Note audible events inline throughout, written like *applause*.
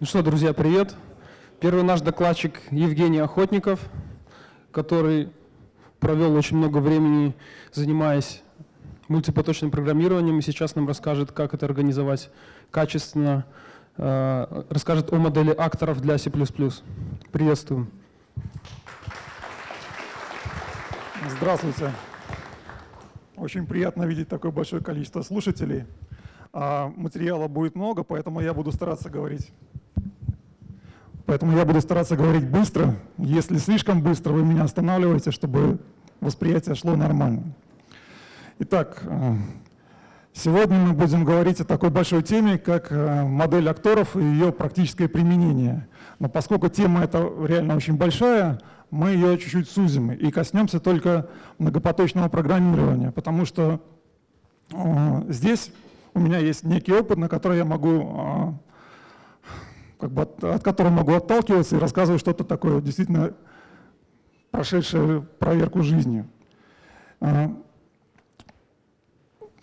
Ну что, друзья, привет. Первый наш докладчик Евгений Охотников, который провел очень много времени, занимаясь мультипоточным программированием, и сейчас нам расскажет, как это организовать качественно, э, расскажет о модели акторов для C++. Приветствуем. Здравствуйте. Очень приятно видеть такое большое количество слушателей. А материала будет много, поэтому я буду стараться говорить Поэтому я буду стараться говорить быстро. Если слишком быстро, вы меня останавливаете, чтобы восприятие шло нормально. Итак, э, сегодня мы будем говорить о такой большой теме, как э, модель акторов и ее практическое применение. Но поскольку тема эта реально очень большая, мы ее чуть-чуть сузим и коснемся только многопоточного программирования, потому что э, здесь у меня есть некий опыт, на который я могу как бы от, от которого могу отталкиваться и рассказывать что-то такое действительно прошедшее проверку жизни. А,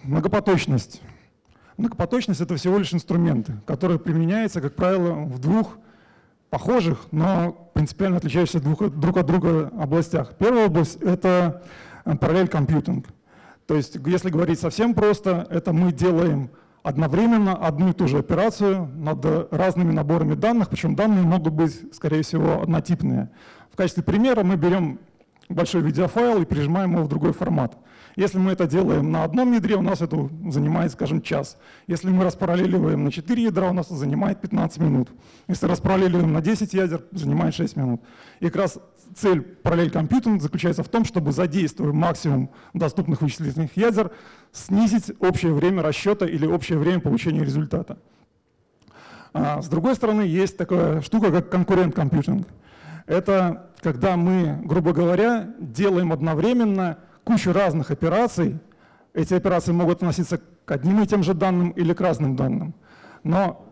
многопоточность. Многопоточность — это всего лишь инструменты, которые применяются, как правило, в двух похожих, но принципиально отличающихся друг, от друга областях. Первая область — это параллель компьютинг. То есть, если говорить совсем просто, это мы делаем одновременно одну и ту же операцию над разными наборами данных, причем данные могут быть, скорее всего, однотипные. В качестве примера мы берем большой видеофайл и прижимаем его в другой формат. Если мы это делаем на одном ядре, у нас это занимает, скажем, час. Если мы распараллеливаем на 4 ядра, у нас это занимает 15 минут. Если распараллеливаем на 10 ядер, занимает 6 минут. И как раз цель параллель компьютинг заключается в том, чтобы задействуя максимум доступных вычислительных ядер, снизить общее время расчета или общее время получения результата. А с другой стороны, есть такая штука, как конкурент компьютинг. Это когда мы, грубо говоря, делаем одновременно кучу разных операций. Эти операции могут относиться к одним и тем же данным или к разным данным. Но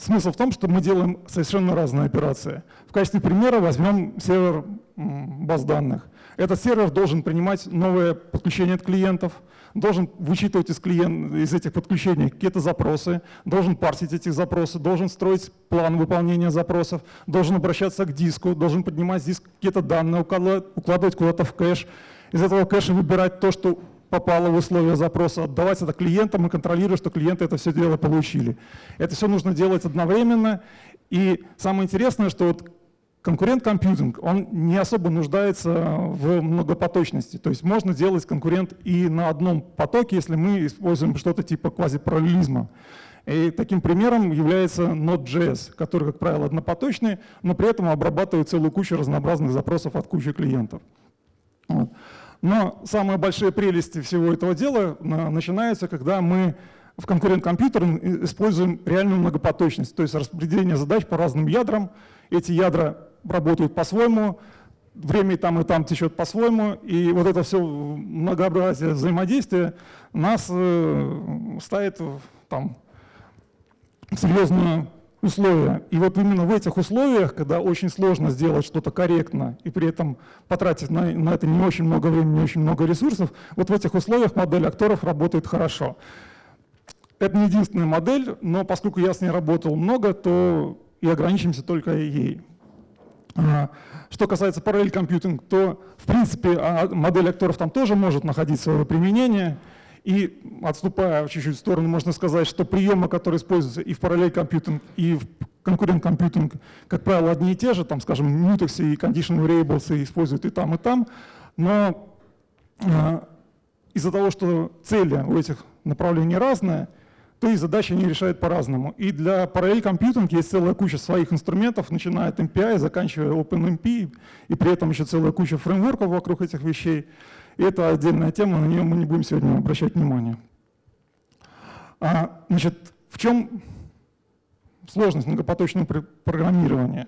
смысл в том, что мы делаем совершенно разные операции. В качестве примера возьмем сервер баз данных. Этот сервер должен принимать новые подключения от клиентов, должен вычитывать из, клиент, из этих подключений какие-то запросы, должен парсить эти запросы, должен строить план выполнения запросов, должен обращаться к диску, должен поднимать с диска какие-то данные, укладывать куда-то в кэш, из этого кэша выбирать то, что попало в условия запроса, отдавать это клиентам и контролировать, что клиенты это все дело получили. Это все нужно делать одновременно. И самое интересное, что вот конкурент-компьютинг, он не особо нуждается в многопоточности. То есть можно делать конкурент и на одном потоке, если мы используем что-то типа квазипараллелизма. И таким примером является Node.js, который, как правило, однопоточный, но при этом обрабатывает целую кучу разнообразных запросов от кучи клиентов. Вот. Но самые большие прелести всего этого дела начинаются, когда мы в конкурент-компьютер используем реальную многопоточность, то есть распределение задач по разным ядрам. Эти ядра работают по-своему, время там, и там течет по-своему, и вот это все многообразие взаимодействия нас э, ставит там, серьезную условия. И вот именно в этих условиях, когда очень сложно сделать что-то корректно и при этом потратить на, на это не очень много времени, не очень много ресурсов, вот в этих условиях модель акторов работает хорошо. Это не единственная модель, но поскольку я с ней работал много, то и ограничимся только ей. А, что касается параллель компьютинг, то в принципе а, модель акторов там тоже может находить свое применение – и отступая чуть-чуть в сторону, можно сказать, что приемы, которые используются и в параллель компьютинг, и в конкурент компьютинг, как правило, одни и те же, там, скажем, mutex и condition variables используют и там, и там, но э, из-за того, что цели у этих направлений разные, то и задачи они решают по-разному. И для параллель компьютинг есть целая куча своих инструментов, начиная от MPI, заканчивая OpenMP, и при этом еще целая куча фреймворков вокруг этих вещей. Это отдельная тема, на нее мы не будем сегодня обращать внимание. А, значит, в чем сложность многопоточного программирования?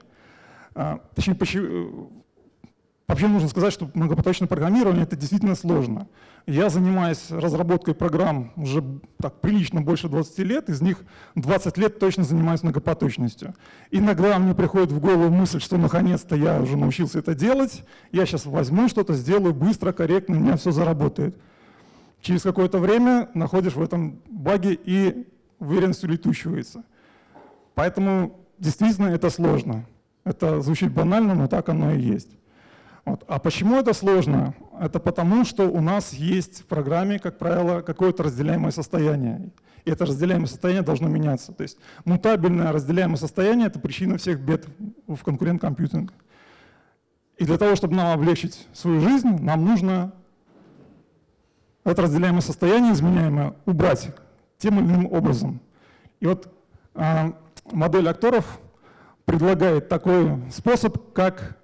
А, точнее, почему, Вообще нужно сказать, что многопоточное программирование это действительно сложно. Я занимаюсь разработкой программ уже так прилично больше 20 лет, из них 20 лет точно занимаюсь многопоточностью. Иногда мне приходит в голову мысль, что наконец-то я уже научился это делать, я сейчас возьму что-то, сделаю быстро, корректно, у меня все заработает. Через какое-то время находишь в этом баге и уверенность улетучивается. Поэтому действительно это сложно. Это звучит банально, но так оно и есть. Вот. А почему это сложно? Это потому, что у нас есть в программе, как правило, какое-то разделяемое состояние. И это разделяемое состояние должно меняться. То есть мутабельное разделяемое состояние — это причина всех бед в конкурент-компьютинге. И для того, чтобы нам облегчить свою жизнь, нам нужно это разделяемое состояние, изменяемое, убрать тем или иным образом. И вот э, модель акторов предлагает такой способ, как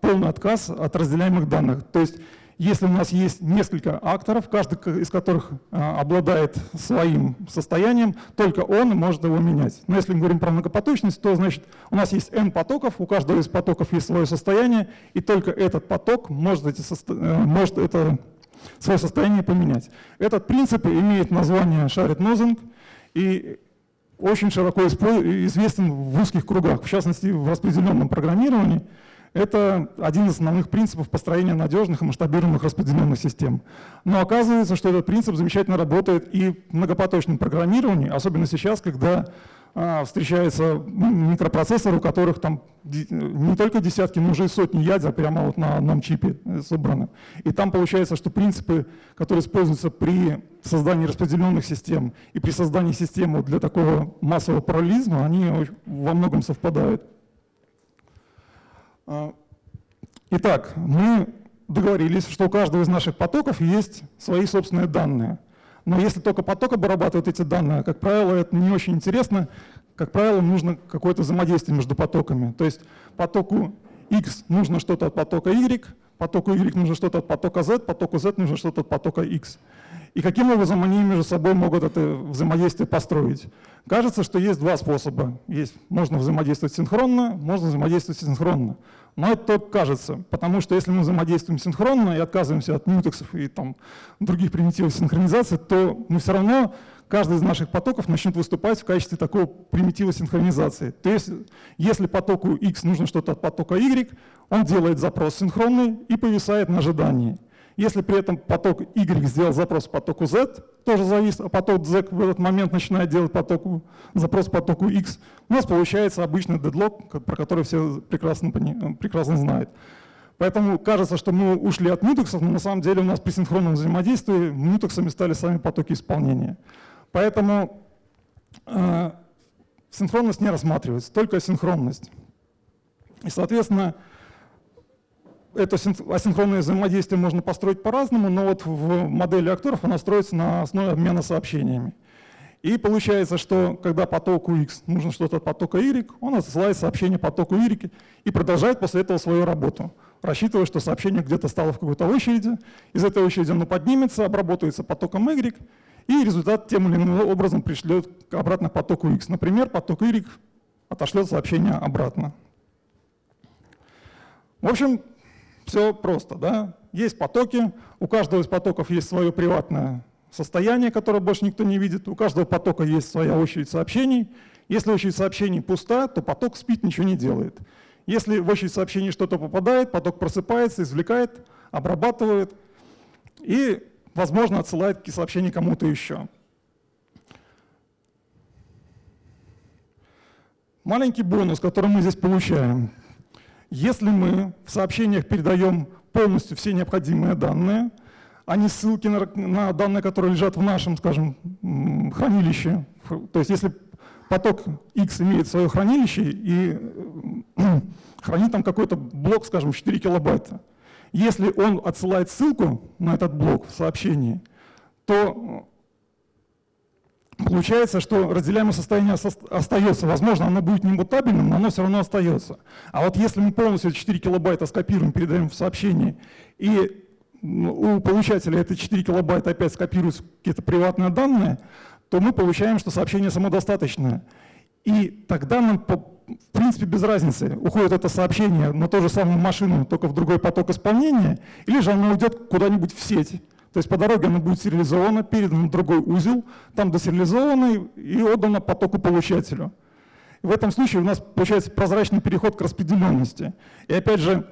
полный отказ от разделяемых данных. То есть если у нас есть несколько акторов, каждый из которых а, обладает своим состоянием, только он может его менять. Но если мы говорим про многопоточность, то значит у нас есть n потоков, у каждого из потоков есть свое состояние, и только этот поток может, эти. Э, может это свое состояние поменять. Этот принцип имеет название Шарит Нозинг и очень широко известен в узких кругах, в частности в распределенном программировании. Это один из основных принципов построения надежных и масштабируемых распределенных систем. Но оказывается, что этот принцип замечательно работает и в многопоточном программировании, особенно сейчас, когда а, встречаются микропроцессоры, у которых там не только десятки, но уже и сотни ядер прямо вот на одном чипе э, собраны. И там получается, что принципы, которые используются при создании распределенных систем и при создании системы для такого массового параллелизма, они во многом совпадают. Итак, мы договорились, что у каждого из наших потоков есть свои собственные данные. Но если только поток обрабатывает эти данные, как правило, это не очень интересно. Как правило, нужно какое-то взаимодействие между потоками. То есть потоку X нужно что-то от потока Y, потоку Y нужно что-то от потока Z, потоку Z нужно что-то от потока X. И каким образом они между собой могут это взаимодействие построить? Кажется, что есть два способа. Есть, можно взаимодействовать синхронно, можно взаимодействовать синхронно. Но это только кажется, потому что если мы взаимодействуем синхронно и отказываемся от мютексов и там, других примитивов синхронизации, то мы все равно, каждый из наших потоков начнет выступать в качестве такого примитива синхронизации. То есть если потоку X нужно что-то от потока Y, он делает запрос синхронный и повисает на ожидании. Если при этом поток Y сделал запрос потоку Z, тоже зависит, а поток Z в этот момент начинает делать потоку, запрос потоку X, у нас получается обычный дедлог, про который все прекрасно, прекрасно знают. Поэтому кажется, что мы ушли от мютексов, но на самом деле у нас при синхронном взаимодействии мютексами стали сами потоки исполнения. Поэтому э, синхронность не рассматривается, только синхронность. И, соответственно, это асинхронное взаимодействие можно построить по-разному, но вот в модели акторов она строится на основе обмена сообщениями. И получается, что когда потоку X нужно что-то от потока Y, он отсылает сообщение потоку Y и продолжает после этого свою работу, рассчитывая, что сообщение где-то стало в какой-то очереди, из этой очереди оно поднимется, обработается потоком Y, и результат тем или иным образом пришлет обратно к потоку X. Например, поток Y отошлет сообщение обратно. В общем, все просто, да? Есть потоки, у каждого из потоков есть свое приватное состояние, которое больше никто не видит. У каждого потока есть своя очередь сообщений. Если очередь сообщений пуста, то поток спит, ничего не делает. Если в очередь сообщений что-то попадает, поток просыпается, извлекает, обрабатывает и, возможно, отсылает сообщение кому-то еще. Маленький бонус, который мы здесь получаем. Если мы в сообщениях передаем полностью все необходимые данные, а не ссылки на, на данные, которые лежат в нашем, скажем, хранилище, то есть если поток X имеет свое хранилище и *clears throat* хранит там какой-то блок, скажем, 4 килобайта, если он отсылает ссылку на этот блок в сообщении, то Получается, что разделяемое состояние остается. Возможно, оно будет немутабельным, но оно все равно остается. А вот если мы полностью 4 килобайта скопируем, передаем в сообщение, и у получателя это 4 килобайта опять скопируются какие-то приватные данные, то мы получаем, что сообщение самодостаточное. И тогда нам, в принципе, без разницы, уходит это сообщение на ту же самую машину, только в другой поток исполнения, или же оно уйдет куда-нибудь в сеть. То есть по дороге оно будет сериализовано, передано в другой узел, там досериализовано и отдано потоку получателю. В этом случае у нас получается прозрачный переход к распределенности. И опять же,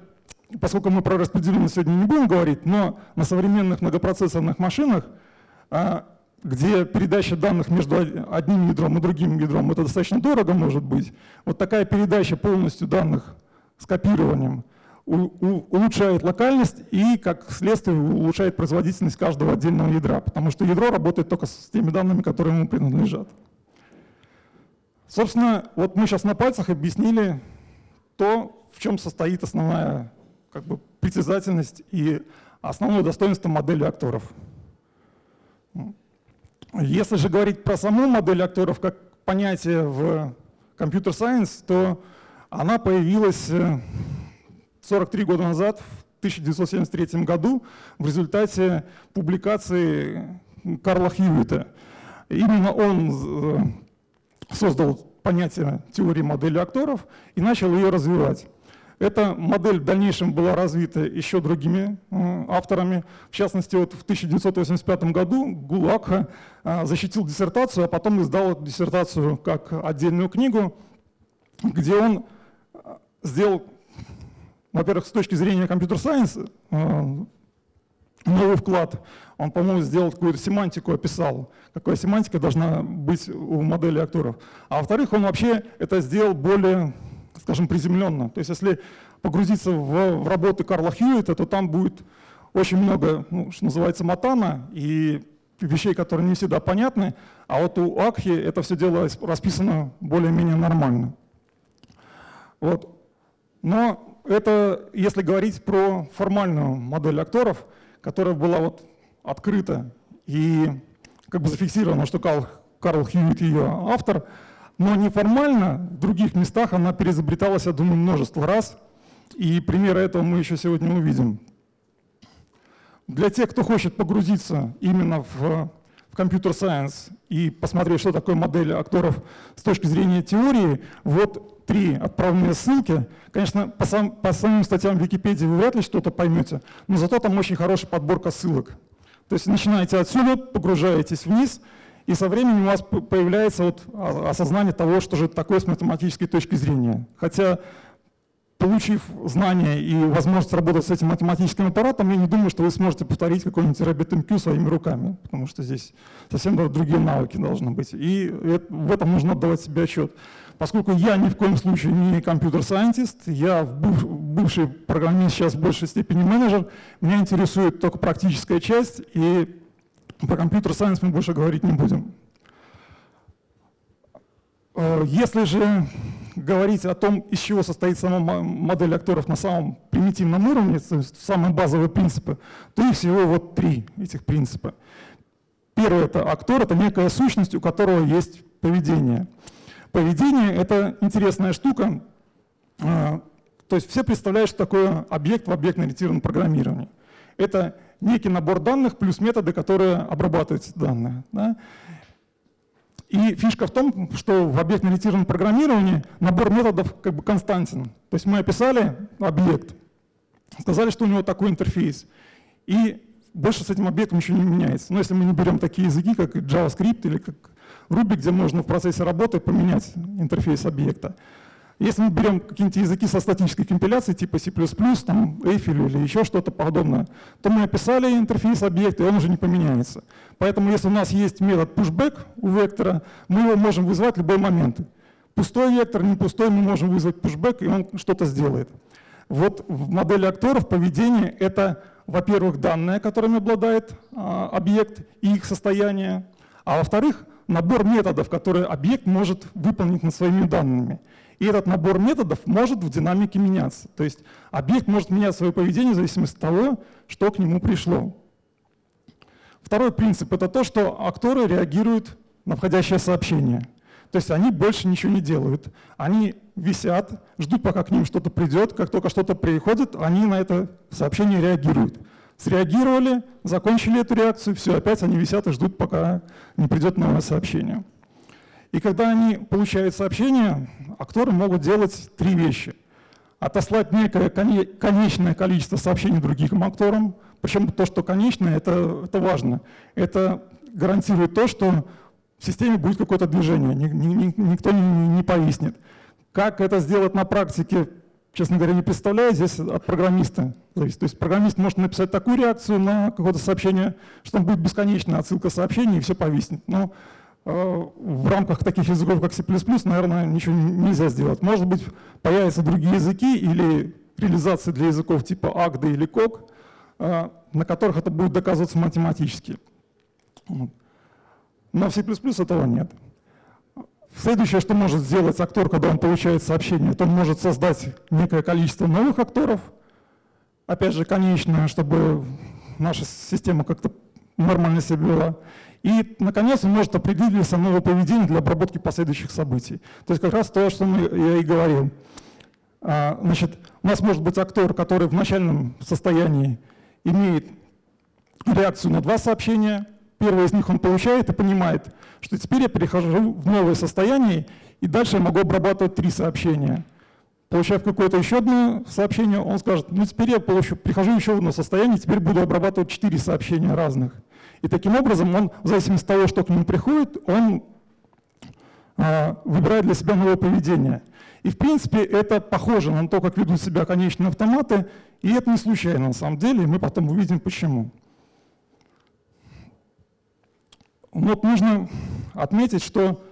поскольку мы про распределенность сегодня не будем говорить, но на современных многопроцессорных машинах а, где передача данных между одним ядром и другим ядром, это достаточно дорого может быть. Вот такая передача полностью данных с копированием улучшает локальность и, как следствие, улучшает производительность каждого отдельного ядра, потому что ядро работает только с теми данными, которые ему принадлежат. Собственно, вот мы сейчас на пальцах объяснили то, в чем состоит основная как бы, притязательность и основное достоинство модели акторов. Если же говорить про саму модель акторов как понятие в компьютер-сайенс, то она появилась 43 э, года назад, в 1973 году, в результате публикации Карла Хьюита. Именно он э, создал понятие теории модели акторов и начал ее развивать. Эта модель в дальнейшем была развита еще другими э, авторами. В частности, вот в 1985 году Гулакха э, защитил диссертацию, а потом издал эту диссертацию как отдельную книгу, где он сделал, во-первых, с точки зрения компьютер-сайенс новый вклад. Он, по-моему, сделал какую-то семантику, описал, какая семантика должна быть у модели акторов. А во-вторых, он вообще это сделал более скажем, приземленно. То есть если погрузиться в, в работы Карла Хьюита, то там будет очень много, ну, что называется, матана и вещей, которые не всегда понятны, а вот у Акхи это все дело расписано более-менее нормально. Вот. Но это, если говорить про формальную модель акторов, которая была вот открыта и как бы зафиксирована, что Карл, Карл Хьюит ее автор, но неформально в других местах она переизобреталась, я думаю, множество раз. И примеры этого мы еще сегодня увидим. Для тех, кто хочет погрузиться именно в, в компьютер-сайенс и посмотреть, что такое модель акторов с точки зрения теории, вот три отправные ссылки. Конечно, по, сам, по самим статьям Википедии вы вряд ли что-то поймете, но зато там очень хорошая подборка ссылок. То есть начинаете отсюда, погружаетесь вниз – и со временем у вас появляется вот осознание того, что же это такое с математической точки зрения. Хотя, получив знания и возможность работать с этим математическим аппаратом, я не думаю, что вы сможете повторить какой-нибудь RabbitMQ своими руками, потому что здесь совсем другие навыки должны быть. И в этом нужно отдавать себе отчет. Поскольку я ни в коем случае не компьютер-сайентист, я бывший программист, сейчас в большей степени менеджер, меня интересует только практическая часть, и про компьютер-сайенс мы больше говорить не будем. Э, если же говорить о том, из чего состоит сама модель акторов на самом примитивном уровне, то есть самые базовые принципы, то их всего вот три этих принципа. Первый — это актор, это некая сущность, у которого есть поведение. Поведение — это интересная штука. Э, то есть все представляют, что такое объект в объектно-ориентированном программировании. Это некий набор данных плюс методы, которые обрабатывают данные. Да? И фишка в том, что в объектно-ориентированном программировании набор методов как бы константен. То есть мы описали объект, сказали, что у него такой интерфейс, и больше с этим объектом ничего не меняется. Но если мы не берем такие языки, как JavaScript или как Ruby, где можно в процессе работы поменять интерфейс объекта, если мы берем какие-нибудь языки со статической компиляцией, типа C++, там, Eiffel или еще что-то подобное, то мы описали интерфейс объекта, и он уже не поменяется. Поэтому если у нас есть метод pushback у вектора, мы его можем вызвать в любой момент. Пустой вектор, не пустой, мы можем вызвать pushback, и он что-то сделает. Вот в модели акторов поведение — это, во-первых, данные, которыми обладает а, объект и их состояние, а во-вторых, набор методов, которые объект может выполнить над своими данными. И этот набор методов может в динамике меняться. То есть объект может менять свое поведение в зависимости от того, что к нему пришло. Второй принцип — это то, что акторы реагируют на входящее сообщение. То есть они больше ничего не делают. Они висят, ждут, пока к ним что-то придет. Как только что-то приходит, они на это сообщение реагируют. Среагировали, закончили эту реакцию, все, опять они висят и ждут, пока не придет новое сообщение. И когда они получают сообщение, акторы могут делать три вещи. Отослать некое конечное количество сообщений другим акторам, причем то, что конечное, это, это важно. Это гарантирует то, что в системе будет какое-то движение, никто не, не повиснет. Как это сделать на практике, честно говоря, не представляю, здесь от программиста зависит. То есть программист может написать такую реакцию на какое-то сообщение, что он будет бесконечная отсылка сообщений и все повиснет. Но э, в рамках таких языков, как C++, наверное, ничего нельзя сделать. Может быть, появятся другие языки или реализации для языков типа AGDA или COG, э, на которых это будет доказываться математически. Но в C++ этого нет. Следующее, что может сделать актор, когда он получает сообщение, это он может создать некое количество новых акторов, опять же, конечное, чтобы наша система как-то нормально себя вела. И, наконец, он может определить новое поведение для обработки последующих событий. То есть как раз то, что я и говорил. А, значит, у нас может быть актор, который в начальном состоянии имеет реакцию на два сообщения, первое из них он получает и понимает, что теперь я перехожу в новое состояние, и дальше я могу обрабатывать три сообщения. Получав какое-то еще одно сообщение, он скажет, ну теперь я получу, прихожу еще в одно состояние, теперь буду обрабатывать четыре сообщения разных. И таким образом он, в зависимости от того, что к нему приходит, он а, выбирает для себя новое поведение. И в принципе это похоже на то, как ведут себя конечные автоматы, и это не случайно на самом деле, и мы потом увидим почему. Вот нужно отметить, что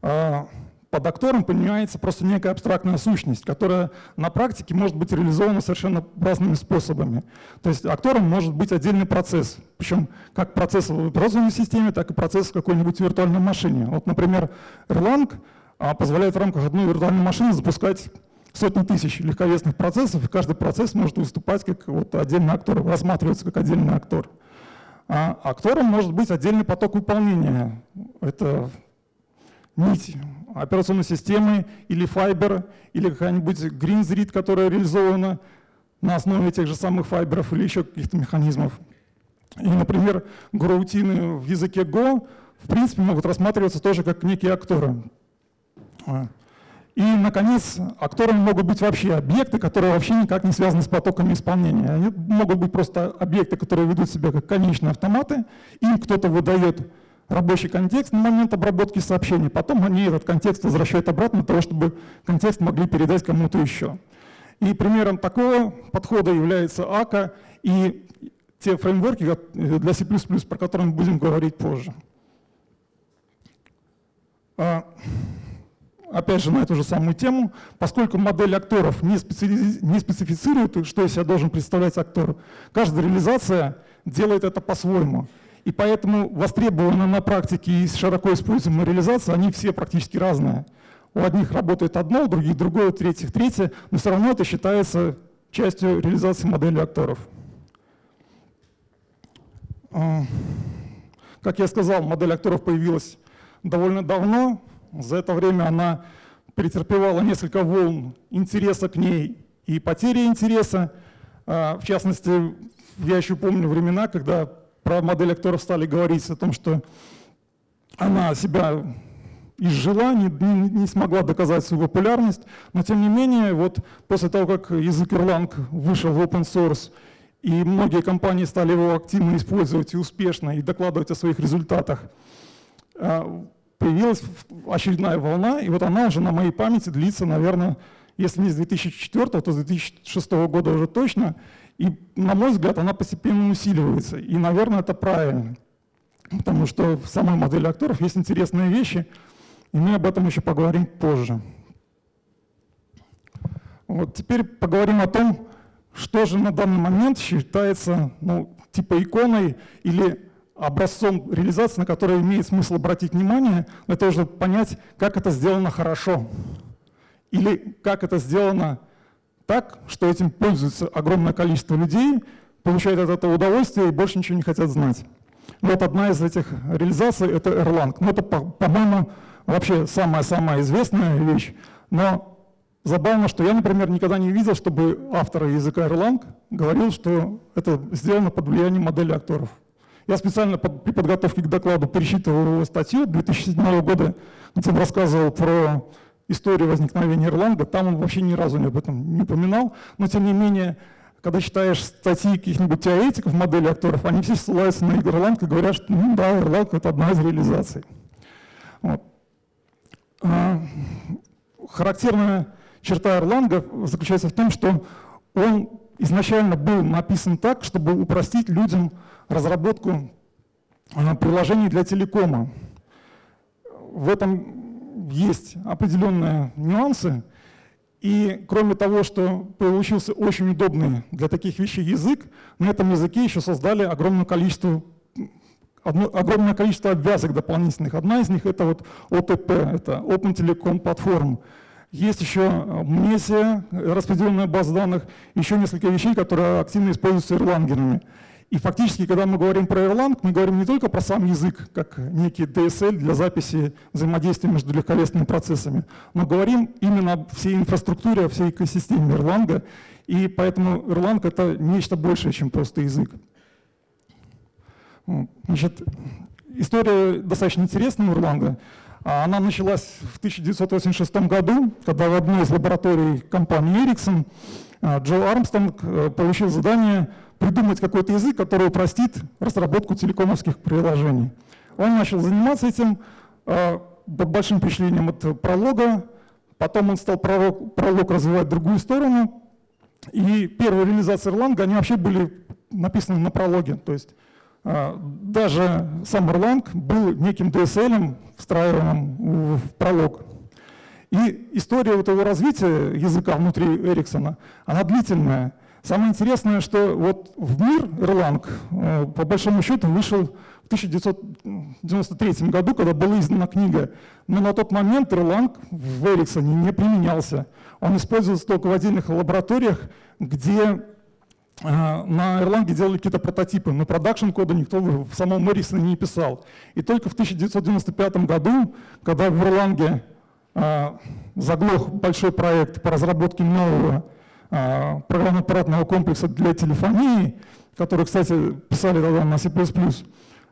э, под актором понимается просто некая абстрактная сущность, которая на практике может быть реализована совершенно разными способами. То есть актором может быть отдельный процесс, причем как процесс в операционной системе, так и процесс в какой-нибудь виртуальной машине. Вот, например, Erlang а, позволяет в рамках одной виртуальной машины запускать сотни тысяч легковесных процессов, и каждый процесс может выступать как вот отдельный актор, рассматриваться как отдельный актор. А актором может быть отдельный поток выполнения. Это нить операционной системы или Fiber, или какая-нибудь GreenZRID, которая реализована на основе тех же самых файберов или еще каких-то механизмов. И, например, гроутины в языке Go в принципе могут рассматриваться тоже как некие акторы. А. И, наконец, акторами могут быть вообще объекты, которые вообще никак не связаны с потоками исполнения. Они могут быть просто объекты, которые ведут себя как конечные автоматы. Им кто-то выдает рабочий контекст на момент обработки сообщений. Потом они этот контекст возвращают обратно для того, чтобы контекст могли передать кому-то еще. И примером такого подхода является АКА и те фреймворки для C++, про которые мы будем говорить позже. Опять же, на эту же самую тему, поскольку модель акторов не, специ... не специфицирует, что из себя должен представлять актор, каждая реализация делает это по-своему. И поэтому востребованные на практике и широко используемые реализации, они все практически разные. У одних работает одно, у других другое, у третьих третье, но все равно это считается частью реализации модели акторов. А, как я сказал, модель акторов появилась довольно давно, за это время она претерпевала несколько волн интереса к ней и потери интереса. А, в частности, я еще помню времена, когда про модель акторов стали говорить о том, что она себя изжила, не, не, не смогла доказать свою популярность, но тем не менее, вот после того, как язык Erlang вышел в open source, и многие компании стали его активно использовать и успешно, и докладывать о своих результатах, а, появилась очередная волна, и вот она уже на моей памяти длится, наверное, если не с 2004, то с 2006 года уже точно. И, на мой взгляд, она постепенно усиливается. И, наверное, это правильно. Потому что в самой модели акторов есть интересные вещи, и мы об этом еще поговорим позже. Вот теперь поговорим о том, что же на данный момент считается ну, типа иконой или образцом реализации, на который имеет смысл обратить внимание, для того, чтобы понять, как это сделано хорошо. Или как это сделано так, что этим пользуется огромное количество людей, получают от этого удовольствие и больше ничего не хотят знать. Вот одна из этих реализаций — это Erlang. Ну, это, по-моему, вообще самая-самая известная вещь. Но забавно, что я, например, никогда не видел, чтобы автор языка Erlang говорил, что это сделано под влиянием модели акторов. Я специально при подготовке к докладу пересчитывал его статью 2007 года, где он рассказывал про историю возникновения Ирланда. Там он вообще ни разу об этом не упоминал. Но тем не менее, когда читаешь статьи каких-нибудь теоретиков модели акторов, они все ссылаются на Ирланд и говорят, что ну да, Ирланд — это одна из реализаций. Вот. А, характерная черта Erlang заключается в том, что он изначально был написан так, чтобы упростить людям разработку а, приложений для телекома. В этом есть определенные нюансы. И кроме того, что получился очень удобный для таких вещей язык, на этом языке еще создали огромное количество одно, огромное количество обвязок дополнительных. Одна из них это вот ОТП, это Open Telecom Platform. Есть еще Mnesia, распределенная база данных, еще несколько вещей, которые активно используются ирлангерами. И фактически, когда мы говорим про Erlang, мы говорим не только про сам язык, как некий DSL для записи взаимодействия между легковесными процессами, но говорим именно о всей инфраструктуре, о всей экосистеме Erlang. И поэтому Erlang — это нечто большее, чем просто язык. Значит, история достаточно интересная у Erlang. Она началась в 1986 году, когда в одной из лабораторий компании Ericsson а, Джо Армстронг э, получил задание придумать какой-то язык, который упростит разработку телекомовских приложений. Он начал заниматься этим э, большим впечатлением от пролога, потом он стал пролог, пролог развивать в другую сторону, и первые реализации Erlang, они вообще были написаны на прологе, то есть э, даже сам Erlang был неким DSL, встраиваемым в пролог. И история вот его развития языка внутри Эриксона, она длительная. Самое интересное, что вот в мир Erlang э, по большому счету вышел в 1993 году, когда была издана книга. Но на тот момент Erlang в Эриксоне не применялся. Он использовался только в отдельных лабораториях, где э, на Erlang делали какие-то прототипы, но продакшн кода никто в самом Эриксоне не писал. И только в 1995 году, когда в Erlang э, заглох большой проект по разработке нового программно-аппаратного комплекса для телефонии, который, кстати, писали тогда на C++,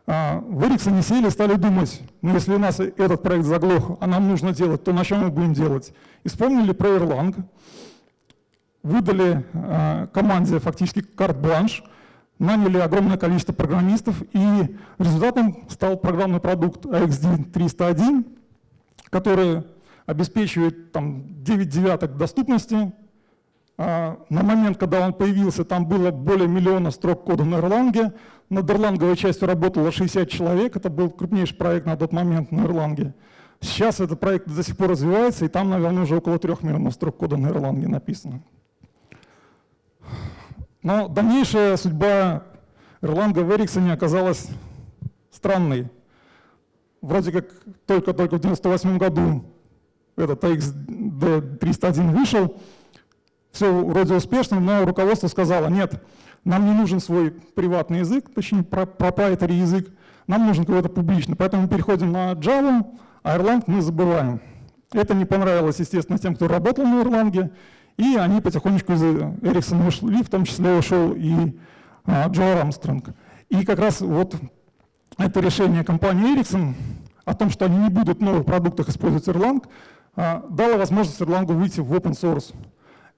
а, в Ericsson сели стали думать, ну если у нас этот проект заглох, а нам нужно делать, то на чем мы будем делать? И вспомнили про Erlang, выдали а, команде фактически карт-бланш, наняли огромное количество программистов, и результатом стал программный продукт AXD 301, который обеспечивает там, 9 девяток доступности, а, на момент, когда он появился, там было более миллиона строк кода на Erlang. Над эрланговой частью работало 60 человек. Это был крупнейший проект на тот момент на Erlang. Сейчас этот проект до сих пор развивается, и там, наверное, уже около 3 миллионов строк кода на Erlang написано. Но дальнейшая судьба Erlang в Ericsson оказалась странной. Вроде как только-только в 1998 году этот AXD 301 вышел, все вроде успешно, но руководство сказало, нет, нам не нужен свой приватный язык, точнее proprietary язык, нам нужен какой-то публичный. Поэтому мы переходим на Java, а Erlang мы забываем. Это не понравилось, естественно, тем, кто работал на Erlang, и они потихонечку из Ericsson ушли, в том числе ушел и а, Джо Армстронг. И как раз вот это решение компании Ericsson о том, что они не будут в новых продуктах использовать Erlang, а, дало возможность Erlang выйти в open source.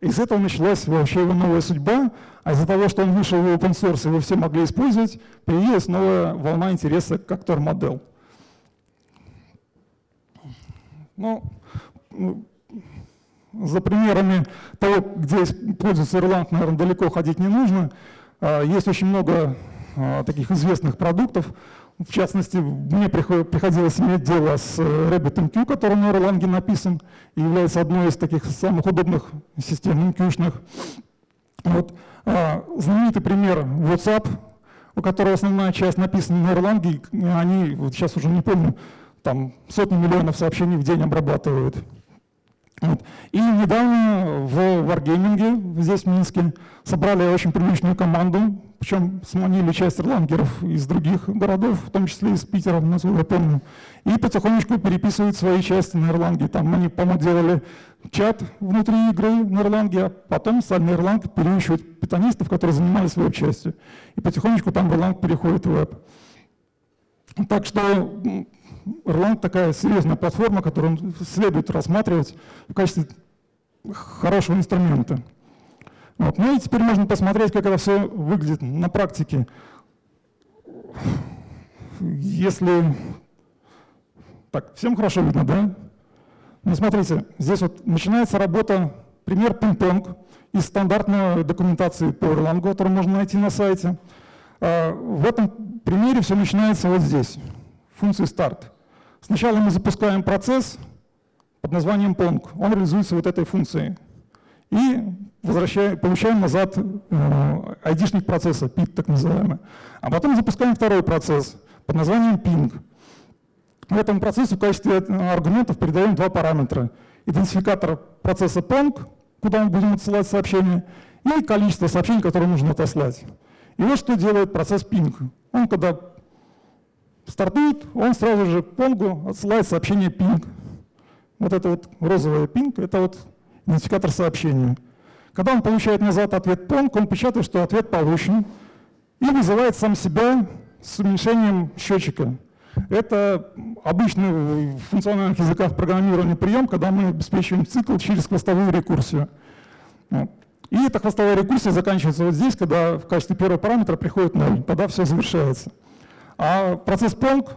Из этого началась вообще его новая судьба, а из-за того, что он вышел в open source, его все могли использовать, появилась новая волна интереса к Actor Model. Ну, за примерами того, где используется Erlang, наверное, далеко ходить не нужно. А, есть очень много а, таких известных продуктов. В частности, мне приходилось иметь дело с э, RabbitMQ, который на Erlang написан и является одной из таких самых удобных систем MQ-шных. Вот. А, знаменитый пример WhatsApp, у которого основная часть написана на Erlang, они, вот сейчас уже не помню, там сотни миллионов сообщений в день обрабатывают. Вот. И недавно в Wargaming здесь, в Минске, собрали очень приличную команду, причем сманили часть ирлангеров из других городов, в том числе из Питера, насколько я помню, и потихонечку переписывают свои части на Ирланге. Там они, по-моему, делали чат внутри игры на Ирланге, а потом стали на Ирланг переищивать питонистов, которые занимались веб-частью. И потихонечку там Ирланг переходит в веб. Так что Erlang такая серьезная платформа, которую следует рассматривать в качестве хорошего инструмента. Вот. Ну и теперь можно посмотреть, как это все выглядит на практике. Если... Так, всем хорошо видно, да? Ну смотрите, здесь вот начинается работа пример пинг-понг из стандартной документации по Erlang, которую можно найти на сайте. А, в этом примере все начинается вот здесь, функции start. Сначала мы запускаем процесс под названием pong. Он реализуется вот этой функцией. И получаем назад э, айдишник процесса, pit так называемый. А потом запускаем второй процесс под названием ping. В этом процессу в качестве аргументов передаем два параметра. Идентификатор процесса pong, куда мы будем отсылать сообщения, и количество сообщений, которые нужно отослать. И вот что делает процесс ping. Он когда стартует, он сразу же pong отсылает сообщение ping. Вот это вот розовое ping, это вот идентификатор сообщения. Когда он получает назад ответ pong, он печатает, что ответ получен, и вызывает сам себя с уменьшением счетчика. Это обычный в функциональных языках программирования прием, когда мы обеспечиваем цикл через хвостовую рекурсию. И эта хвостовая рекурсия заканчивается вот здесь, когда в качестве первого параметра приходит 0, тогда все завершается. А процесс Pong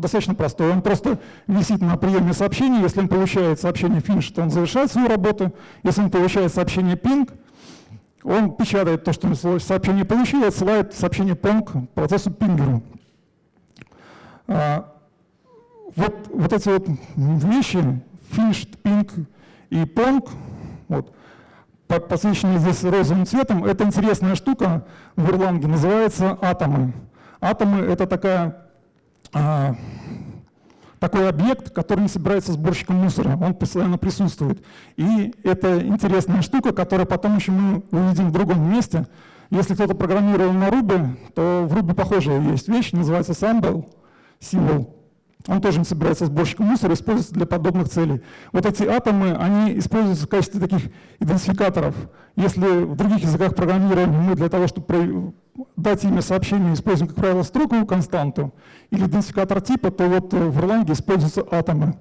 достаточно простой. Он просто висит на приеме сообщений. Если он получает сообщение finish, то он завершает свою работу. Если он получает сообщение ping, он печатает то, что сообщение получил, и отсылает сообщение pong процессу пингеру. А, вот, вот эти вот вещи, finished, ping и pong, вот, подсвеченные здесь розовым цветом, это интересная штука в Erlang, называется атомы. Атомы — это такая, а, такой объект, который не собирается сборщиком мусора, он постоянно присутствует. И это интересная штука, которую потом еще мы увидим в другом месте. Если кто-то программировал на Ruby, то в Ruby похожая есть вещь, называется Sample Symbol. Он тоже не собирается сборщиком мусора, используется для подобных целей. Вот эти атомы, они используются в качестве таких идентификаторов. Если в других языках программирования мы для того, чтобы дать имя сообщению, используем, как правило, строковую константу или идентификатор типа, то вот э, в Erlang используются атомы.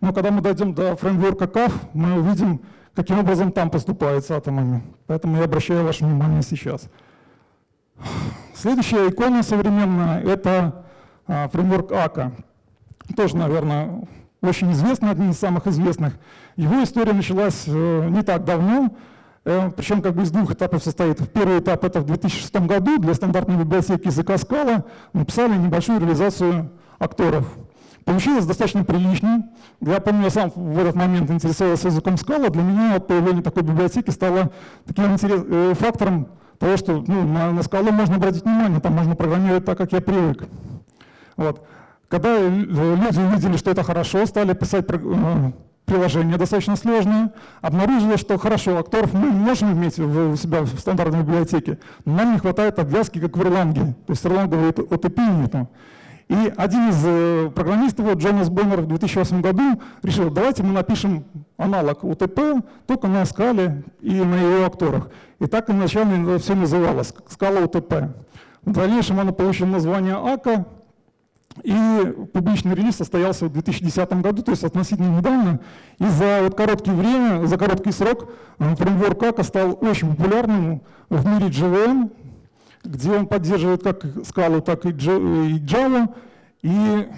Но когда мы дойдем до фреймворка CAF, мы увидим, каким образом там поступают с атомами. Поэтому я обращаю ваше внимание сейчас. Следующая икона современная — это а, фреймворк АКА тоже, наверное, очень известный, один из самых известных. Его история началась э, не так давно, э, причем как бы из двух этапов состоит. Первый этап это в 2006 году для стандартной библиотеки языка Scala написали небольшую реализацию акторов. Получилось достаточно прилично. Я помню, я сам в этот момент интересовался языком Scala. Для меня появление такой библиотеки стало таким интерес, э, фактором того, что ну, на, на Scala можно обратить внимание, там можно программировать так, как я привык. Вот. Когда люди увидели, что это хорошо, стали писать э, приложение достаточно сложное, обнаружили, что хорошо, акторов мы можем иметь у себя в стандартной библиотеке, но нам не хватает обвязки, как в Erlang. То есть говорит ОТП нету. И один из э, программистов, Джонас Боннер в 2008 году решил, давайте мы напишем аналог УТП только на скале и на его акторах. И так изначально все называлось, скала УТП. В дальнейшем оно получило название АКА, и публичный релиз состоялся в 2010 году, то есть относительно недавно. И за вот короткое время, за короткий срок э, фреймворк Akka стал очень популярным в мире JVM, где он поддерживает как Scala, так и Java. И,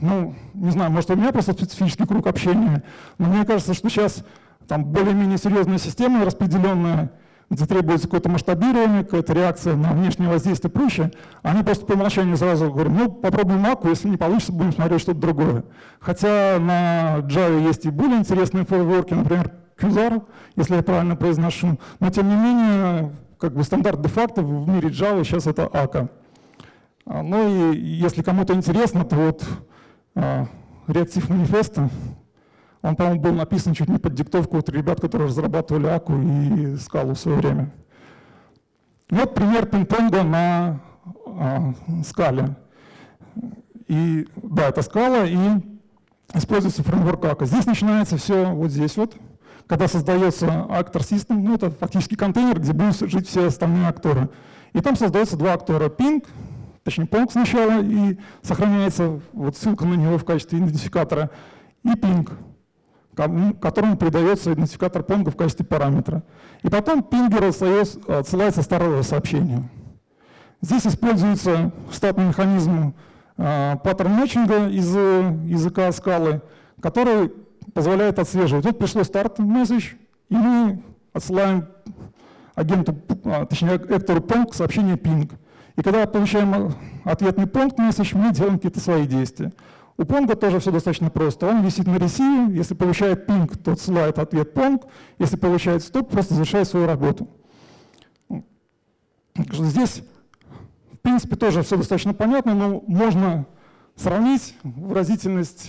ну, не знаю, может, у меня просто специфический круг общения, но мне кажется, что сейчас там более-менее серьезная система распределенная, где требуется какое-то масштабирование, какая-то реакция на внешнее воздействие и прочее, они просто по умолчанию сразу говорят, ну попробуем Маку, если не получится, будем смотреть что-то другое. Хотя на Java есть и более интересные фреймворки, например, Qzar, если я правильно произношу, но тем не менее, как бы стандарт де-факто в мире Java сейчас это АКА. Ну и если кому-то интересно, то вот а, реактив манифеста он, по-моему, был написан чуть не под диктовку вот ребят, которые разрабатывали Аку и Скалу в свое время. Вот пример пинг-понга на а, скале. И, да, это скала, и используется фреймворк Ака. Здесь начинается все вот здесь вот, когда создается актор System, ну это фактически контейнер, где будут жить все остальные акторы. И там создается два актора, ping, точнее pong сначала, и сохраняется вот ссылка на него в качестве идентификатора, и ping которому передается идентификатор понга в качестве параметра. И потом пингер отсылается старого сообщения. Здесь используется статный механизм а, паттерн матчинга из языка скалы, который позволяет отслеживать. Вот пришло старт месседж, и мы отсылаем агенту, а, точнее, эктору пункт сообщение ping. И когда получаем ответный пункт message, мы делаем какие-то свои действия. У Понга тоже все достаточно просто. Он висит на ресиве, если получает пинг, то отсылает ответ Понг, если получает стоп, просто завершает свою работу. Здесь, в принципе, тоже все достаточно понятно, но можно сравнить выразительность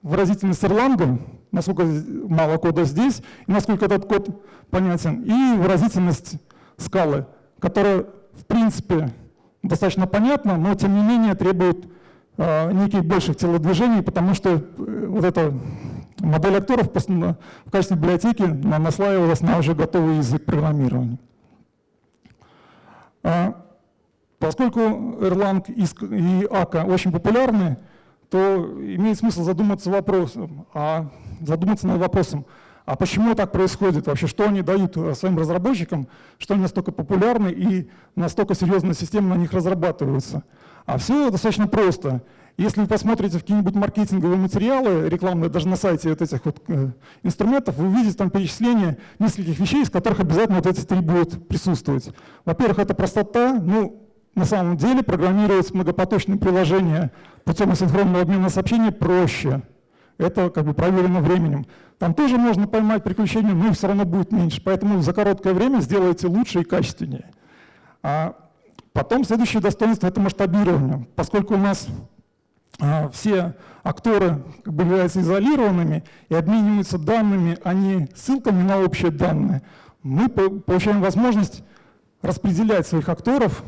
выразительность Erlang, насколько мало кода здесь, и насколько этот код понятен, и выразительность скалы, которая, в принципе, достаточно понятна, но, тем не менее, требует э, неких больших телодвижений, потому что э, вот эта модель акторов в качестве библиотеки наслаивалась на уже готовый язык программирования. А, поскольку Erlang и Ака очень популярны, то имеет смысл задуматься вопросом, а, задуматься над вопросом, а почему так происходит вообще, что они дают э, своим разработчикам, что они настолько популярны и настолько серьезные системы на них разрабатываются. А все достаточно просто. Если вы посмотрите какие-нибудь маркетинговые материалы рекламные, даже на сайте вот этих вот э, инструментов, вы увидите там перечисление нескольких вещей, из которых обязательно вот эти три будут присутствовать. Во-первых, это простота. Ну, на самом деле программировать многопоточные приложения путем асинхронного обмена сообщений проще. Это как бы проверено временем. Там тоже можно поймать приключения, но их все равно будет меньше. Поэтому за короткое время сделайте лучше и качественнее. А потом следующее достоинство — это масштабирование. Поскольку у нас а, все акторы как бы, являются изолированными и обмениваются данными, а не ссылками на общие данные, мы получаем возможность распределять своих акторов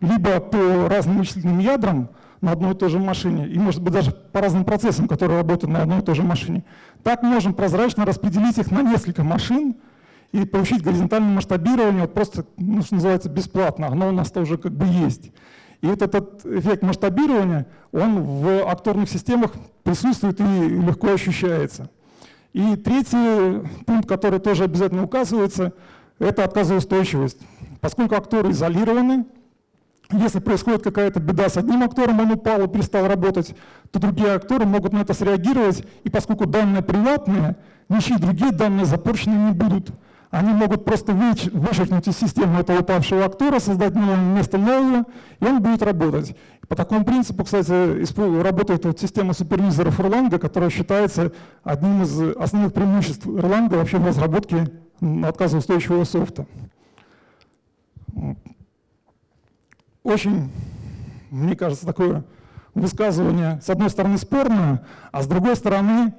либо по разным вычислительным ядрам на одной и той же машине, и, может быть, даже по разным процессам, которые работают на одной и той же машине. Так можем прозрачно распределить их на несколько машин и получить горизонтальное масштабирование вот просто, ну, что называется, бесплатно. Оно у нас тоже как бы есть. И вот этот эффект масштабирования, он в акторных системах присутствует и легко ощущается. И третий пункт, который тоже обязательно указывается, это отказоустойчивость. Поскольку акторы изолированы, если происходит какая-то беда с одним актором, он упал и перестал работать, то другие акторы могут на это среагировать, и поскольку данные приватные, ничьи другие данные запорчены не будут. Они могут просто вычеркнуть из системы этого упавшего актора, создать вместо нового, и он будет работать. По такому принципу, кстати, работает вот система супервизоров Erlang, которая считается одним из основных преимуществ Erlang вообще в разработке отказоустойчивого софта очень, мне кажется, такое высказывание, с одной стороны, спорное, а с другой стороны,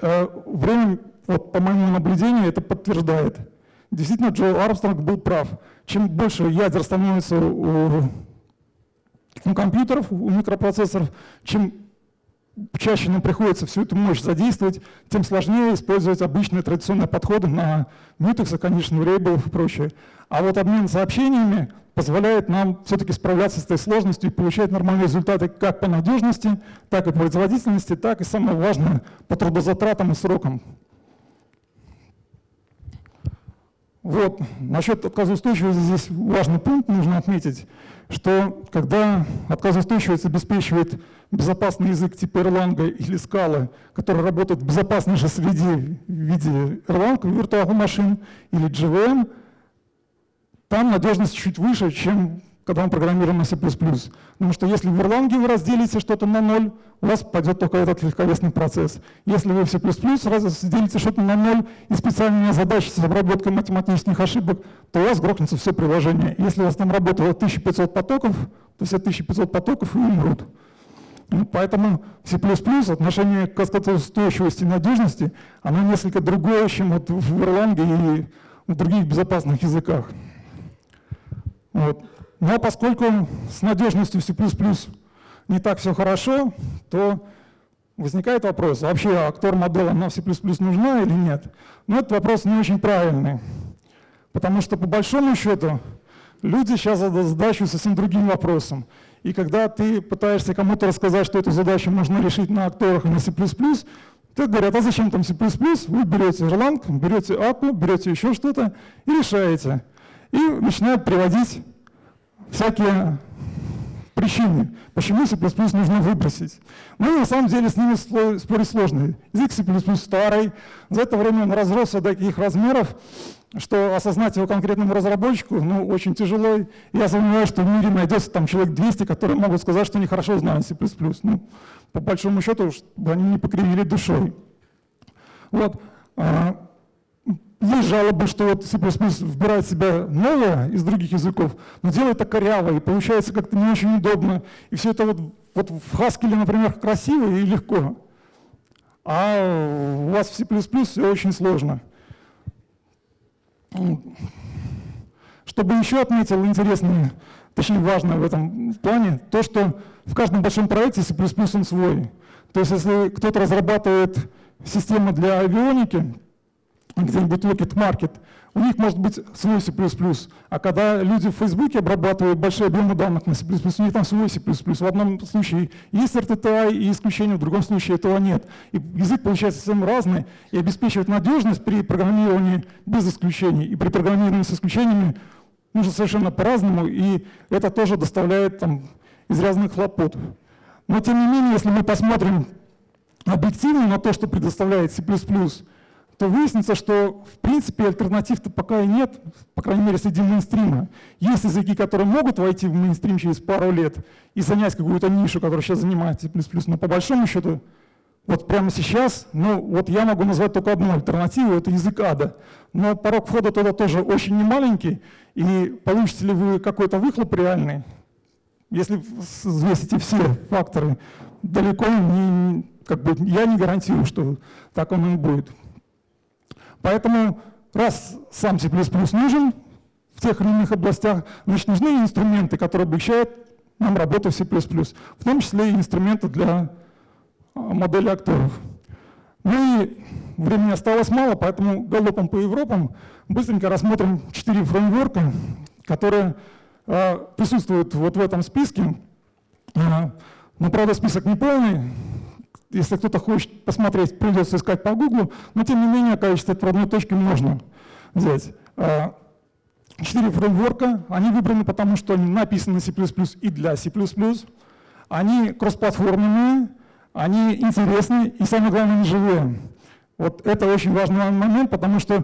э, время, вот, по моему наблюдению, это подтверждает. Действительно, Джо Армстронг был прав. Чем больше ядер становится у, у компьютеров, у микропроцессоров, чем чаще нам приходится всю эту мощь задействовать, тем сложнее использовать обычные традиционные подходы на mutex, конечно, variable и прочее. А вот обмен сообщениями позволяет нам все-таки справляться с этой сложностью и получать нормальные результаты как по надежности, так и по производительности, так и, самое важное, по трудозатратам и срокам. Вот, насчет отказоустойчивости здесь важный пункт нужно отметить, что когда отказоустойчивость обеспечивает безопасный язык типа Erlang или Scala, который работает в безопасной же среде в виде Erlang, виртуальных машин или JVM, там надежность чуть выше, чем когда мы программируем на C++. Потому что если в Erlang вы разделите что-то на ноль, у вас пойдет только этот легковесный процесс. Если вы в C++ разделите что-то на ноль и специально не озадачитесь обработкой математических ошибок, то у вас грохнется все приложение. Если у вас там работало 1500 потоков, то все 1500 потоков и умрут. Поэтому C++ отношение к устойчивости и надежности, оно несколько другое, чем вот в Erlang и в других безопасных языках. Вот. Но поскольку с надежностью C++ не так все хорошо, то возникает вопрос, вообще актор модель, она в C++ нужна или нет? Но этот вопрос не очень правильный, потому что по большому счету люди сейчас задачу совсем другим вопросом. И когда ты пытаешься кому-то рассказать, что эту задачу можно решить на акторах и на C++, то говорят, а зачем там C++? Вы берете Erlang, берете APU, берете еще что-то и решаете и начинают приводить всякие причины, почему C++ нужно выбросить. Ну на самом деле с ними спорить сложно. Язык C++ старый, за это время он разросся до таких размеров, что осознать его конкретному разработчику ну, очень тяжело. Я сомневаюсь, что в мире найдется там человек 200, которые могут сказать, что они хорошо знают C++. Ну, по большому счету, чтобы они не покривили душой. Вот. Есть жалобы, что вот C++ вбирает в себя новое из других языков, но делает это коряво, и получается как-то не очень удобно. И все это вот, вот в Haskell, например, красиво и легко. А у вас в C++ все очень сложно. Чтобы еще отметил интересное, точнее важное в этом плане, то, что в каждом большом проекте C++ он свой. То есть если кто-то разрабатывает систему для авионики, где-нибудь Lockheed Market, у них может быть свой C++, а когда люди в Фейсбуке обрабатывают большие объемы данных на C++, у них там свой C++. В одном случае есть RTTI и исключение, в другом случае этого нет. И язык получается совсем разный, и обеспечивать надежность при программировании без исключений и при программировании с исключениями нужно совершенно по-разному, и это тоже доставляет там, из разных хлопот. Но тем не менее, если мы посмотрим объективно на то, что предоставляет C++, то выяснится, что в принципе альтернатив-то пока и нет, по крайней мере среди мейнстрима. Есть языки, которые могут войти в мейнстрим через пару лет и занять какую-то нишу, которая сейчас занимает C++, но по большому счету вот прямо сейчас, ну вот я могу назвать только одну альтернативу, это язык ада. Но порог входа туда тоже очень немаленький, и получите ли вы какой-то выхлоп реальный, если взвесите все факторы, далеко не, как бы, я не гарантирую, что так оно и будет. Поэтому раз сам C++ нужен в тех или иных областях, значит нужны инструменты, которые облегчают нам работу в C++, в том числе и инструменты для а, модели акторов. Ну и времени осталось мало, поэтому галопом по Европам быстренько рассмотрим четыре фреймворка, которые э, присутствуют вот в этом списке. Э, но, правда, список не полный, если кто-то хочет посмотреть, придется искать по Гуглу, но тем не менее качество отправной точки можно взять. А, четыре фреймворка, они выбраны потому, что они написаны на C++ и для C++. Они кроссплатформенные, они интересны и, самое главное, они живые. Вот это очень важный момент, потому что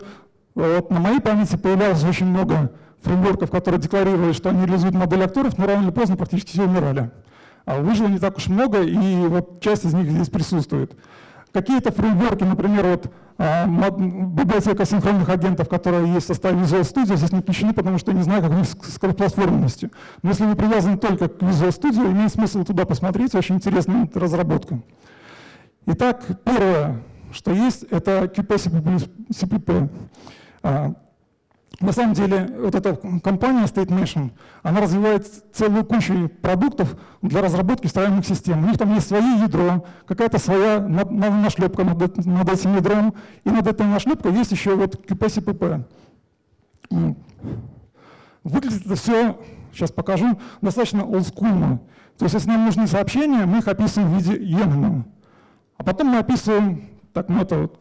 вот на моей памяти появлялось очень много фреймворков, которые декларировали, что они реализуют модель акторов, но рано или поздно практически все умирали. А выжило не так уж много, и вот часть из них здесь присутствует. Какие-то фреймворки, например, вот а, библиотека синхронных агентов, которая есть в составе Visual Studio, здесь не включены, потому что я не знаю, как у них с платформенностью. Но если вы привязаны только к Visual Studio, имеет смысл туда посмотреть, очень интересная разработка. Итак, первое, что есть, это QP CPP. На самом деле, вот эта компания State Nation, она развивает целую кучу продуктов для разработки встраиваемых систем. У них там есть свое ядро, какая-то своя нашлепка над, над этим ядром, и над этой нашлепкой есть еще вот QPCPP. Выглядит это все, сейчас покажу, достаточно олдскульно. То есть, если нам нужны сообщения, мы их описываем в виде YAML. А потом мы описываем, так, ну это вот,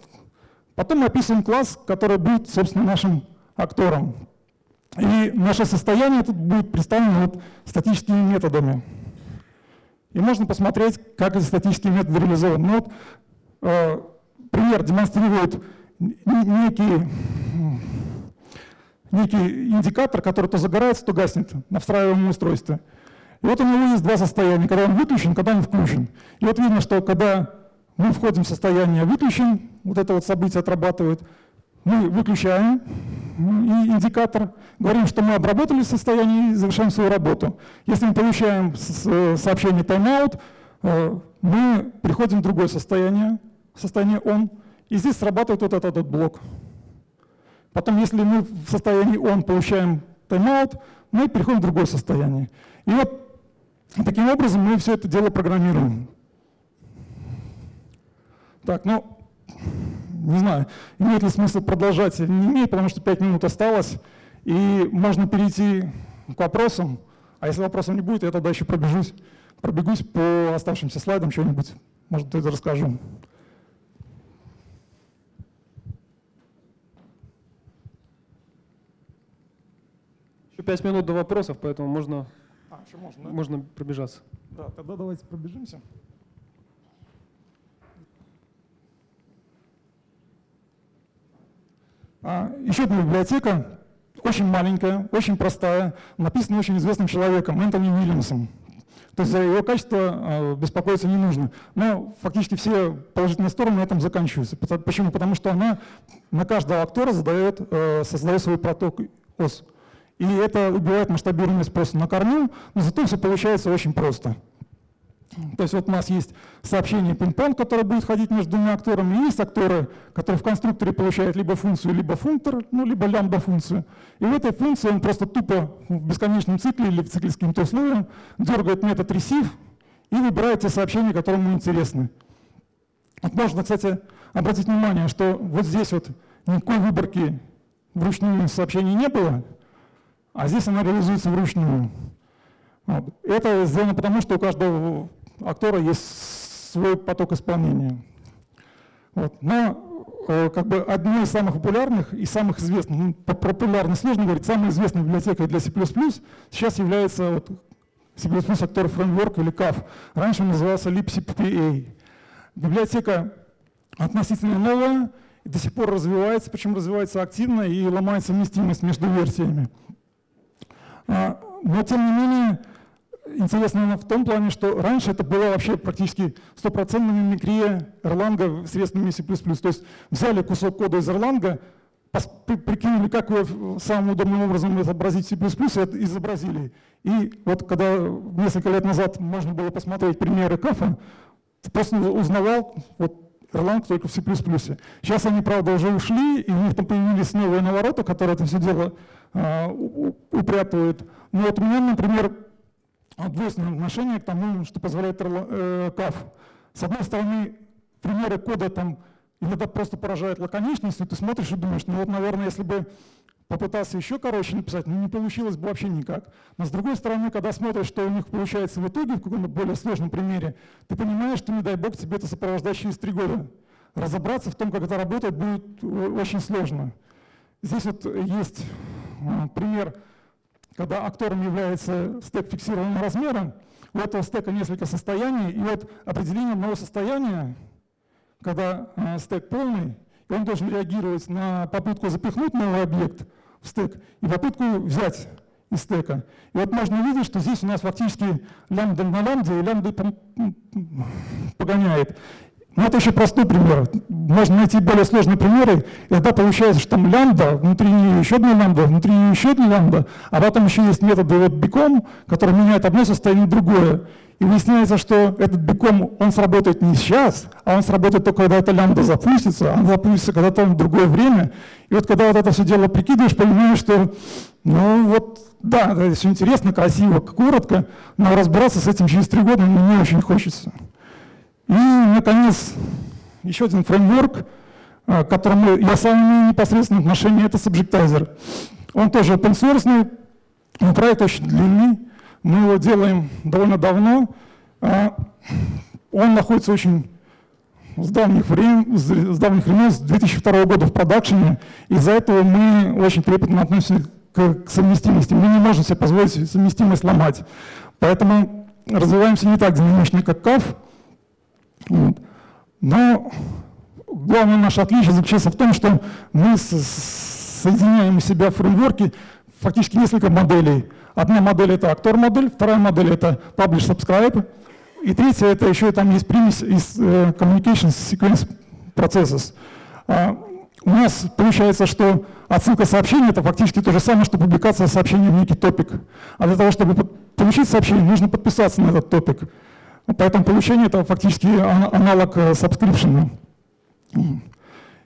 потом мы описываем класс, который будет, собственно, нашим актором. И наше состояние тут будет представлено вот статическими методами. И можно посмотреть, как эти статические методы реализованы. Ну, вот, э, пример демонстрирует некий, некий индикатор, который то загорается, то гаснет на встраиваемом устройстве. И вот у него есть два состояния, когда он выключен, когда он включен. И вот видно, что когда мы входим в состояние выключен, вот это вот событие отрабатывает, мы выключаем индикатор, говорим, что мы обработали состояние и завершаем свою работу. Если мы получаем сообщение timeout, э, мы переходим в другое состояние, состояние on, и здесь срабатывает вот этот вот блок. Потом, если мы в состоянии on получаем timeout, мы переходим в другое состояние. И вот таким образом мы все это дело программируем. Так, ну, не знаю, имеет ли смысл продолжать или не имеет, потому что 5 минут осталось, и можно перейти к вопросам. А если вопросов не будет, я тогда еще пробежусь, пробегусь по оставшимся слайдам что-нибудь, может, это расскажу. Еще 5 минут до вопросов, поэтому можно... А, можно, да? Можно пробежаться. Да, тогда давайте пробежимся. Еще одна библиотека, очень маленькая, очень простая, написана очень известным человеком, Энтони Уильямсом. То есть за его качество э, беспокоиться не нужно. Но фактически все положительные стороны на этом заканчиваются. Почему? Потому что она на каждого актора задает, э, создает свой проток ос. И это убивает масштабируемость просто на корню, но зато все получается очень просто. То есть вот у нас есть сообщение пинг-понг, которое будет ходить между двумя акторами, и есть акторы, которые в конструкторе получают либо функцию, либо функтор, ну, либо лямбда-функцию. И в этой функции он просто тупо в бесконечном цикле или в цикле с каким-то условием дергает метод receive и выбирает те сообщения, которые ему интересны. Вот можно, кстати, обратить внимание, что вот здесь вот никакой выборки вручную сообщений не было, а здесь она реализуется вручную. Вот. Это сделано потому, что у каждого актора есть свой поток исполнения. Вот. Но э, как бы одной из самых популярных и самых известных, ну, популярно сложно говорить, самой известной библиотекой для C++ сейчас является вот, C++ Actor Framework или CAF. Раньше он назывался libcppa. Библиотека относительно новая, и до сих пор развивается, причем развивается активно и ломает совместимость между версиями. А, но тем не менее, интересно она в том плане, что раньше это была вообще практически стопроцентная мимикрия Erlang средствами C++. То есть взяли кусок кода из Erlang, прикинули, как его самым удобным образом отобразить в C++, и изобразили. И вот когда несколько лет назад можно было посмотреть примеры кафа, просто узнавал вот Erlang только в C++. Сейчас они, правда, уже ушли, и у них там появились новые навороты, которые это все дело а, упрятывают. Но вот у меня, например, двойственное отношение к тому, что позволяет э, CAF. С одной стороны, примеры кода там иногда просто поражают лаконичностью, ты смотришь и думаешь, ну вот, наверное, если бы попытался еще короче написать, ну не получилось бы вообще никак. Но с другой стороны, когда смотришь, что у них получается в итоге в каком-то более сложном примере, ты понимаешь, что, не дай бог, тебе это сопровождать через три года. Разобраться в том, как это работает, будет очень сложно. Здесь вот есть а, пример когда актором является стек фиксированным размером, у этого стека несколько состояний, и вот определение одного состояния, когда э, стек полный, и он должен реагировать на попытку запихнуть новый объект в стек и попытку взять из стека. И вот можно увидеть, что здесь у нас фактически лямбда на лямбде, и лямбда погоняет. Но ну, это еще простой пример. Можно найти более сложные примеры, и тогда получается, что там лямбда, внутри нее еще одна лямбда, внутри нее еще одна лямбда, а потом еще есть методы вот биком, который меняет одно состояние другое. И выясняется, что этот биком, он сработает не сейчас, а он сработает только когда эта лямбда запустится, а он запустится когда-то в другое время. И вот когда вот это все дело прикидываешь, понимаешь, что, ну вот, да, это все интересно, красиво, коротко, но разбираться с этим через три года мне не очень хочется. И, наконец, еще один фреймворк, а, к которому я сам имею непосредственное отношение, это Subjectizer. Он тоже open source, но проект очень длинный, мы его делаем довольно давно. А, он находится очень с давних времен, с давних времен, с 2002 года в продакшене, из-за этого мы очень трепетно относимся к, совместимости. Мы не можем себе позволить совместимость ломать. Поэтому развиваемся не так динамично, как CAF, вот. Но главное наше отличие заключается в том, что мы соединяем у себя в фреймворке фактически несколько моделей. Одна модель это актор-модель, вторая модель это publish-subscribe, и третья это еще там есть примесь из uh, communication sequence processes. Uh, у нас получается, что отсылка сообщения это фактически то же самое, что публикация сообщения в некий топик. А для того, чтобы получить сообщение, нужно подписаться на этот топик. Поэтому получение это фактически аналог э, subscription. И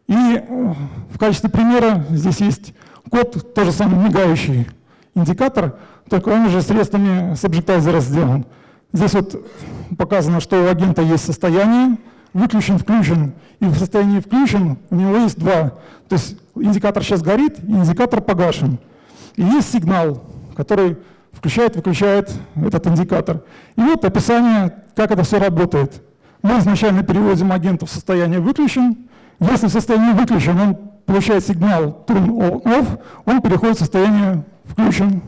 э, в качестве примера здесь есть код, тоже самый мигающий индикатор, только он уже средствами сабжектайзера сделан. Здесь вот показано, что у агента есть состояние, выключен, включен, и в состоянии включен у него есть два. То есть индикатор сейчас горит, индикатор погашен. И есть сигнал, который включает, выключает этот индикатор. И вот описание, как это все работает. Мы изначально переводим агента в состояние выключен. Если в состоянии выключен, он получает сигнал turn off, он переходит в состояние включен.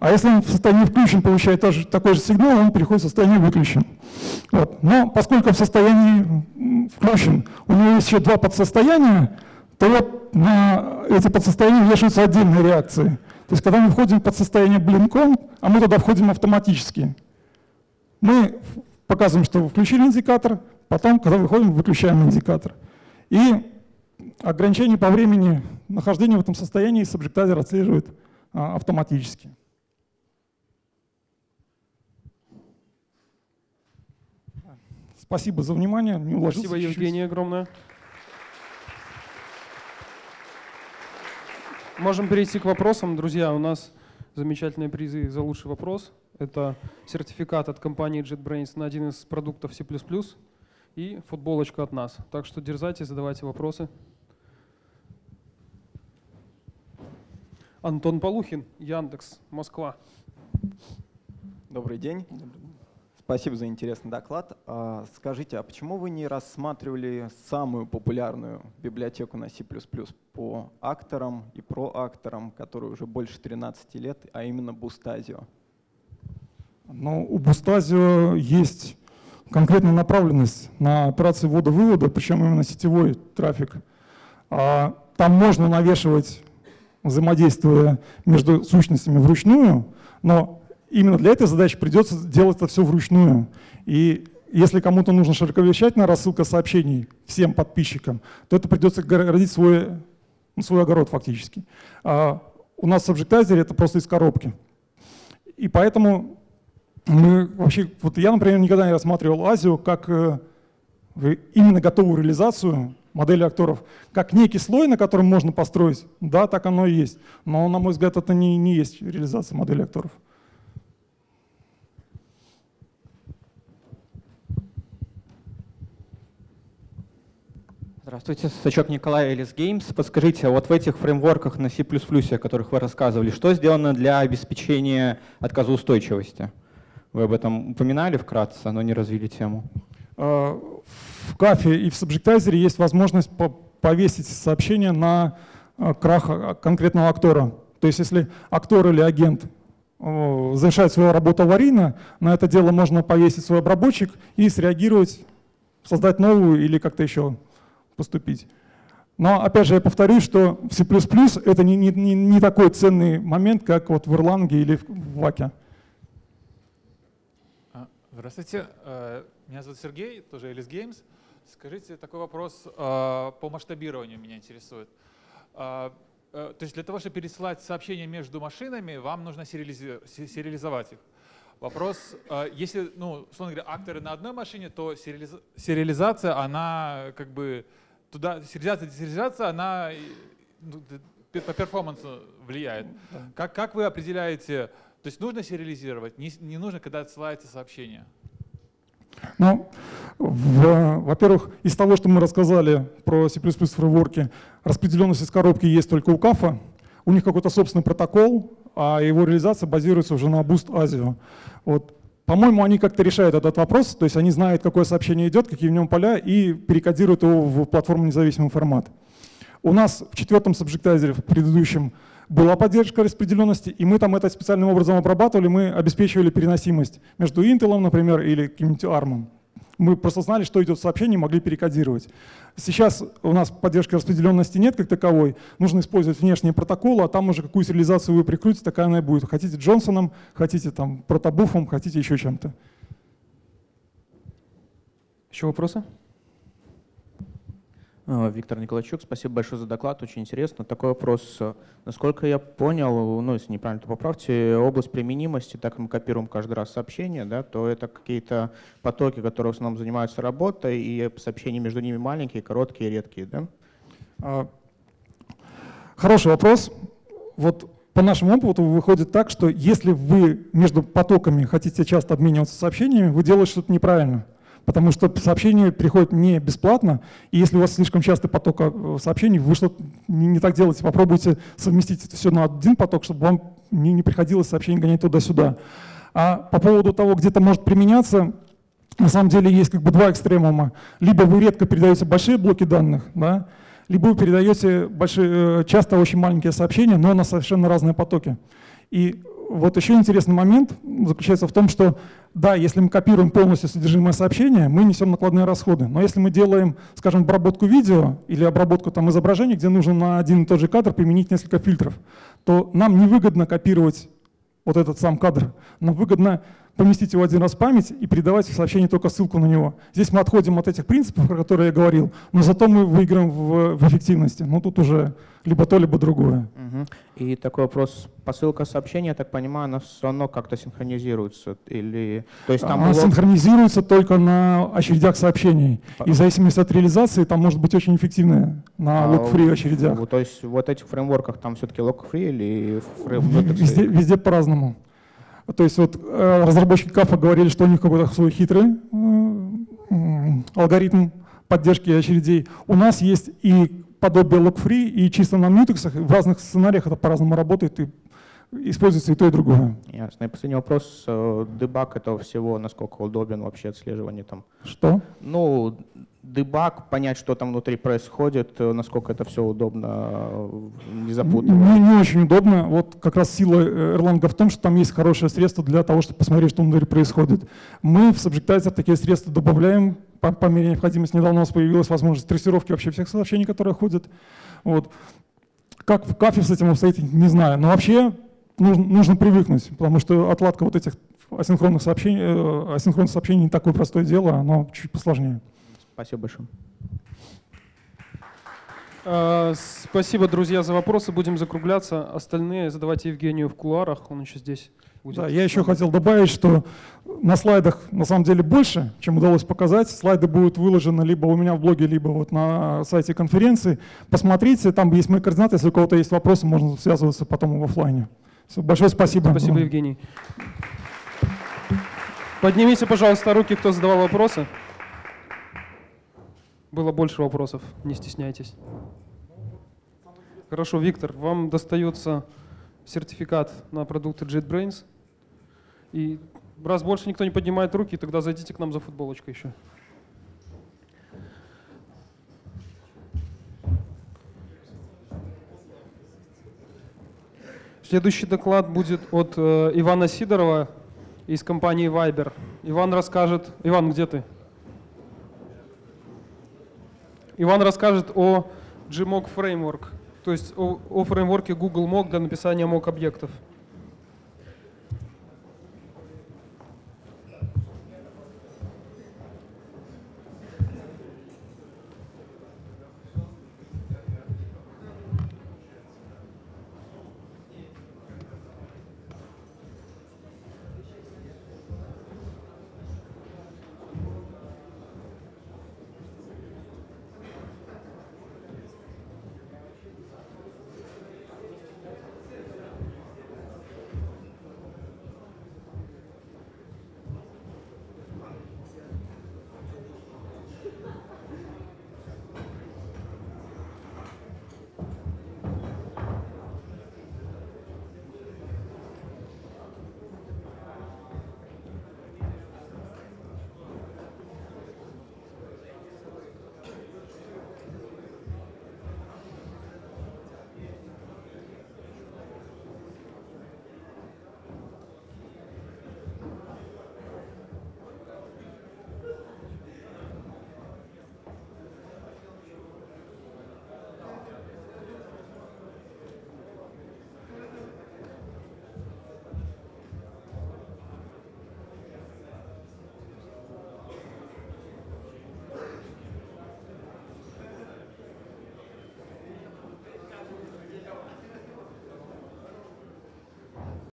А если он в состоянии включен, получает тоже, такой же сигнал, он переходит в состояние выключен. Вот. Но поскольку в состоянии включен, у него есть еще два подсостояния, то вот на эти подсостояния вешаются отдельные реакции. То есть когда мы входим в подсостояние блинком, а мы туда входим автоматически, мы показываем, что включили индикатор, потом, когда выходим, выключаем индикатор. И ограничение по времени нахождения в этом состоянии субжектайзер отслеживает а, автоматически. Спасибо за внимание. Не Спасибо, Евгений, огромное. Можем перейти к вопросам. Друзья, у нас замечательные призы за лучший вопрос. Это сертификат от компании JetBrains на один из продуктов C++ и футболочка от нас. Так что дерзайте, задавайте вопросы. Антон Полухин, Яндекс, Москва. Добрый день. Спасибо за интересный доклад. А, скажите, а почему вы не рассматривали самую популярную библиотеку на C++ по акторам и про акторам, которые уже больше 13 лет, а именно Bustazio? Ну, у Bustazio есть конкретная направленность на операции ввода-вывода, причем именно сетевой трафик. А, там можно навешивать взаимодействие между сущностями вручную, но именно для этой задачи придется делать это все вручную. И если кому-то нужна широковещательная рассылка сообщений всем подписчикам, то это придется городить свой, ну, свой огород фактически. А у нас в Subjectizer это просто из коробки. И поэтому мы вообще, вот я, например, никогда не рассматривал Азию как э, именно готовую реализацию модели акторов, как некий слой, на котором можно построить, да, так оно и есть. Но, на мой взгляд, это не, не есть реализация модели акторов. Здравствуйте, Сачок Николай, Элис Games. Подскажите, вот в этих фреймворках на C++, о которых вы рассказывали, что сделано для обеспечения отказоустойчивости? Вы об этом упоминали вкратце, но не развили тему. А, в кафе и в Subjectizer есть возможность повесить сообщение на а, крах а, конкретного актора. То есть если актор или агент завершает свою работу аварийно, на это дело можно повесить свой обработчик и среагировать, создать новую или как-то еще поступить. Но опять же я повторюсь, что в C++ это не, не, не такой ценный момент, как вот в Erlang или в Ваке. А, здравствуйте, э, меня зовут Сергей, тоже Alice Games. Скажите, такой вопрос э, по масштабированию меня интересует. А, э, то есть для того, чтобы пересылать сообщения между машинами, вам нужно сериализовать их. Вопрос, если, ну, условно говоря, акторы на одной машине, то сериализация, она как бы туда сериализация, десериализация, она ну, по перформансу влияет. Да. Как, как вы определяете, то есть нужно сериализировать, не, не нужно, когда отсылается сообщение? Ну, во-первых, из того, что мы рассказали про C++ фреймворки, распределенность из коробки есть только у Кафа. У них какой-то собственный протокол, а его реализация базируется уже на Boost ASIO. Вот. По-моему, они как-то решают этот вопрос, то есть они знают, какое сообщение идет, какие в нем поля, и перекодируют его в платформу независимый формат. У нас в четвертом сабжектайзере, в предыдущем, была поддержка распределенности, и мы там это специальным образом обрабатывали, мы обеспечивали переносимость между Intel, например, или каким-нибудь ARM. Мы просто знали, что идет сообщение, могли перекодировать. Сейчас у нас поддержки распределенности нет как таковой. Нужно использовать внешние протоколы, а там уже какую сериализацию вы прикрутите, такая она и будет. Хотите Джонсоном, хотите там протобуфом, хотите еще чем-то. Еще вопросы? А, Виктор Николайчук, спасибо большое за доклад, очень интересно. Такой вопрос. Насколько я понял, ну если неправильно, то поправьте, область применимости, так мы копируем каждый раз сообщения, да, то это какие-то потоки, которые в основном занимаются работой, и сообщения между ними маленькие, короткие, редкие, да? А, хороший вопрос. Вот по нашему опыту выходит так, что если вы между потоками хотите часто обмениваться сообщениями, вы делаете что-то неправильно потому что сообщение приходит не бесплатно, и если у вас слишком частый поток э, сообщений, вы что-то не, так делаете, попробуйте совместить это все на один поток, чтобы вам не, не приходилось сообщение гонять туда-сюда. А по поводу того, где это может применяться, на самом деле есть как бы два экстремума. Либо вы редко передаете большие блоки данных, да, либо вы передаете большие, э, часто очень маленькие сообщения, но на совершенно разные потоки. И вот еще интересный момент заключается в том, что да, если мы копируем полностью содержимое сообщения, мы несем накладные расходы. Но если мы делаем, скажем, обработку видео или обработку там, изображений, где нужно на один и тот же кадр применить несколько фильтров, то нам невыгодно копировать вот этот сам кадр. Нам выгодно поместить его один раз в память и передавать в сообщении только ссылку на него. Здесь мы отходим от этих принципов, про которые я говорил, но зато мы выиграем в, в эффективности. Ну тут уже либо то, либо другое. Мгм. И такой вопрос. Посылка сообщения, я так понимаю, она все равно как-то синхронизируется? Или... То есть там Она блок- синхронизируется только на очередях сообщений. И в зависимости от реализации там может быть очень эффективная на а, лог-фри очередях. То есть вот этих фреймворках там все-таки лог-фри или фреймворк? Везде, везде по-разному. То есть вот э, разработчики Кафа говорили, что у них какой-то свой хитрый э, алгоритм поддержки очередей. У нас есть и подобие log-free, и чисто на мьютексах. В разных сценариях это по-разному работает, и используется и то, и другое. Ясно. И последний вопрос. э, Дебаг этого всего, насколько удобен вообще отслеживание там? Что? Ну, дебаг, понять, что там внутри происходит, э, насколько это все удобно, э, не запутывая. Не, не очень удобно. Вот как раз сила э, Erlang в том, что там есть хорошее средство для того, чтобы посмотреть, что внутри происходит. Мы в Subjectizer такие средства добавляем по, по мере необходимости. Недавно у нас появилась возможность трассировки вообще всех сообщений, которые ходят. Вот. Как в кафе с этим обстоит, не знаю. Но вообще нужно, нужно привыкнуть, потому что отладка вот этих асинхронных сообщений, э, асинхронных сообщений не такое простое дело, оно чуть посложнее. Спасибо большое. А, Спасибо, друзья, за вопросы. Будем закругляться. Остальные задавайте Евгению в кулуарах, он еще здесь будет. Да, я еще хотел добавить, что на слайдах на самом деле больше, чем удалось показать. Слайды будут выложены либо у меня в блоге, либо вот на сайте конференции. Посмотрите, там есть мои координаты. Если у кого-то есть вопросы, можно связываться потом в офлайне. Большое спасибо. Спасибо, Евгений. Поднимите, пожалуйста, руки, кто задавал вопросы. Было больше вопросов, не стесняйтесь. Хорошо, Виктор, вам достается сертификат на продукты JetBrains. И раз больше никто не поднимает руки, тогда зайдите к нам за футболочкой еще. Следующий доклад будет от э, Ивана Сидорова из компании Viber. Иван расскажет... Иван, где ты? Иван расскажет о Gmog Framework, то есть о, о фреймворке Google Mock для написания mock объектов.